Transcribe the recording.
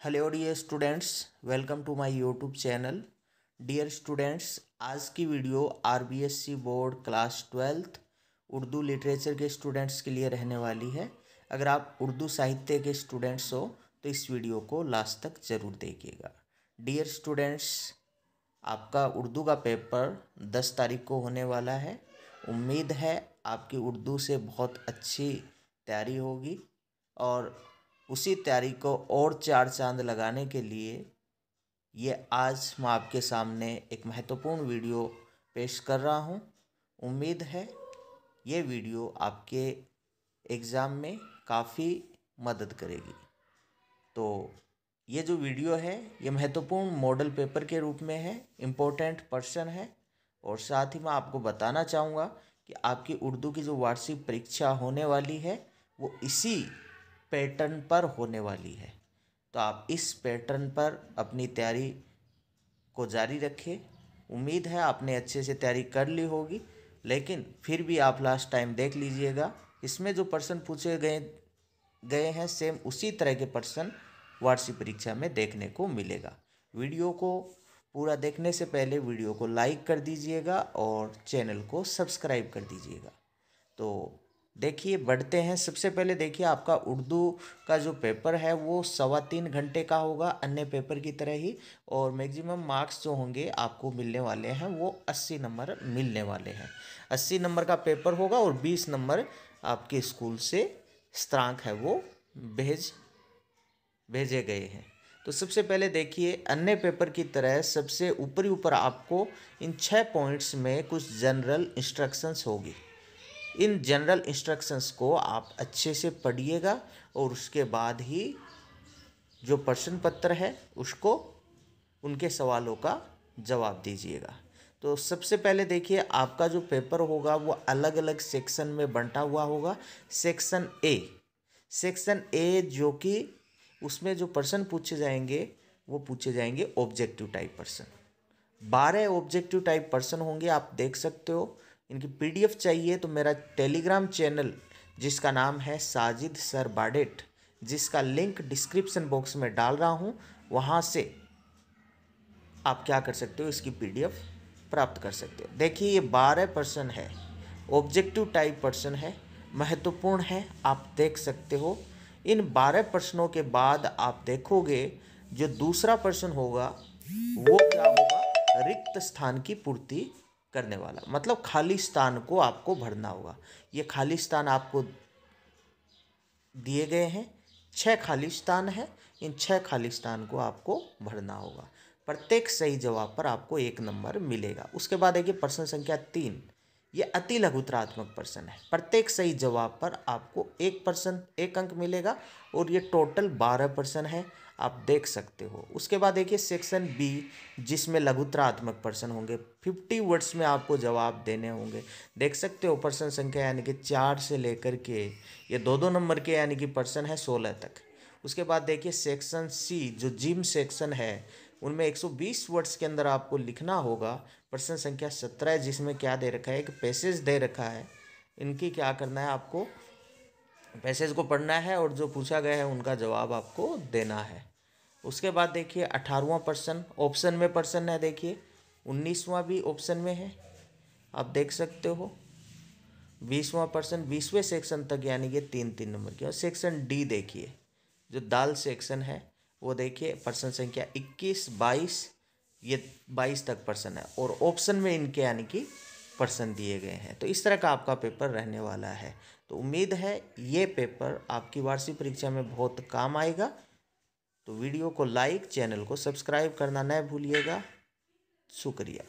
Hello dear students welcome to my YouTube channel dear students आज की video RBSC board class twelfth Urdu literature के students के लिए रहने वाली है। अगर आप उर्दू साहित्य के स्टूडेंट्स हो तो इस वीडियो को लास्ट तक ज़रूर देखिएगा। डियर स्टूडेंट्स आपका उर्दू का पेपर दस तारीख को होने वाला है। उम्मीद है आपकी उर्दू से बहुत अच्छी तैयारी होगी और उसी तैयारी को और चार चाँद लगाने के लिए ये आज मैं आपके सामने एक महत्वपूर्ण वीडियो पेश कर रहा हूँ। उम्मीद है ये वीडियो आपके एग्ज़ाम में काफ़ी मदद करेगी। तो ये जो वीडियो है, ये महत्वपूर्ण मॉडल पेपर के रूप में है, इम्पोर्टेंट पर्सन है और साथ ही मैं आपको बताना चाहूँगा कि आपकी उर्दू की जो वार्षिक परीक्षा होने वाली है, वो इसी पैटर्न पर होने वाली है। तो आप इस पैटर्न पर अपनी तैयारी को जारी रखें उम्मीद है आपने अच्छे से तैयारी कर ली होगी, लेकिन फिर भी आप लास्ट टाइम देख लीजिएगा। इसमें जो पर्सन पूछे गए गए हैं सेम उसी तरह के पर्सन वार्षिक परीक्षा में देखने को मिलेगा। वीडियो को पूरा देखने से पहले वीडियो को लाइक कर दीजिएगा और चैनल को सब्सक्राइब कर दीजिएगा। तो देखिए, बढ़ते हैं। सबसे पहले देखिए, आपका उर्दू का जो पेपर है, वो सवा तीन घंटे का होगा, अन्य पेपर की तरह ही। और मैक्सिमम मार्क्स जो होंगे, आपको मिलने वाले हैं, वो अस्सी नंबर मिलने वाले हैं। अस्सी नंबर का पेपर होगा और बीस नंबर आपके स्कूल से स्त्रांक है, वो भेज, भेजे गए हैं। तो सबसे पहले देखिए, अन्य पेपर की तरह सबसे ऊपरी ऊपर आपको इन छः पॉइंट्स में कुछ जनरल इंस्ट्रक्शंस होगी। इन जनरल इंस्ट्रक्शंस को आप अच्छे से पढ़िएगा और उसके बाद ही जो प्रश्न पत्र है, उसको उनके सवालों का जवाब दीजिएगा। तो सबसे पहले देखिए, आपका जो पेपर होगा वो अलग अलग सेक्शन में बंटा हुआ होगा। सेक्शन ए सेक्शन ए जो कि उसमें जो प्रश्न पूछे जाएँगे, वो पूछे जाएँगे ऑब्जेक्टिव टाइप प्रश्न बारह ऑब्जेक्टिव टाइप प्रश्न होंगे, आप देख सकते हो। इनकी पीडीएफ चाहिए तो मेरा टेलीग्राम चैनल, जिसका नाम है साजिद सर बाडेट, जिसका लिंक डिस्क्रिप्शन बॉक्स में डाल रहा हूँ, वहाँ से आप क्या कर सकते हो, इसकी पीडीएफ प्राप्त कर सकते हो। देखिए, ये बारह पर्सन है ऑब्जेक्टिव टाइप पर्सन है, महत्वपूर्ण है, आप देख सकते हो। इन बारह प्रश्नों के बाद आप देखोगे, जो दूसरा प्रश्न होगा, वो क्या होगा, रिक्त स्थान की पूर्ति करने वाला। मतलब खाली स्थान को आपको भरना होगा। ये खाली स्थान आपको दिए गए हैं। छः खाली स्थान है। इन छः खाली स्थान को आपको भरना होगा। प्रत्येक सही जवाब पर आपको एक नंबर मिलेगा। उसके बाद देखिए प्रश्न संख्या तीन। ये अति लघुतरात्मक प्रश्न है। प्रत्येक सही जवाब पर आपको एक पर्सन एक अंक मिलेगा और ये टोटल बारह पर्सन है। आप देख सकते हो। उसके बाद देखिए सेक्शन बी जिसमें लघुतरात्मक प्रश्न होंगे। फिफ्टी वर्ड्स में आपको जवाब देने होंगे। देख सकते हो प्रश्न संख्या यानी कि चार से लेकर के, ये दो दो नंबर के यानी कि प्रश्न है सोलह तक। उसके बाद देखिए सेक्शन सी जो जिम सेक्शन है, उनमें 120 वर्ड्स के अंदर आपको लिखना होगा। प्रश्न संख्या सत्रह जिसमें क्या दे रखा है? एक पैसेज दे रखा है। इनकी क्या करना है आपको? पैसेज को पढ़ना है और जो पूछा गया है उनका जवाब आपको देना है। उसके बाद देखिए, अठारहवा पर्सन ऑप्शन में पर्सन है देखिए। उन्नीसवा भी ऑप्शन में है। आप देख सकते हो। बीसवा पर्सन बीसवें सेक्शन तक, यानी कि तीन तीन नंबर की। और सेक्शन डी देखिए, जो दाल सेक्शन है, वो देखिए पर्सन संख्या इक्कीस, बाईस, ये बाईस तक पर्सन है। और ऑप्शन में इनके, यानी कि पर्सन दिए गए हैं। तो इस तरह का आपका पेपर रहने वाला है। तो उम्मीद है ये पेपर आपकी वार्षिक परीक्षा में बहुत काम आएगा। तो वीडियो को लाइक, चैनल को सब्सक्राइब करना न भूलिएगा। शुक्रिया।